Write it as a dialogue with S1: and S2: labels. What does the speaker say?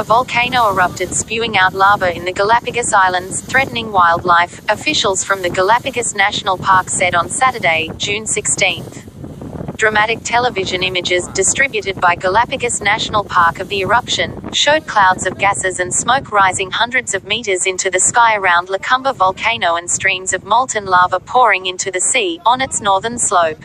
S1: a volcano erupted spewing out lava in the Galapagos Islands, threatening wildlife, officials from the Galapagos National Park said on Saturday, June 16. Dramatic television images distributed by Galapagos National Park of the eruption showed clouds of gases and smoke rising hundreds of meters into the sky around La Cumbre volcano and streams of molten lava pouring into the sea on its northern slope.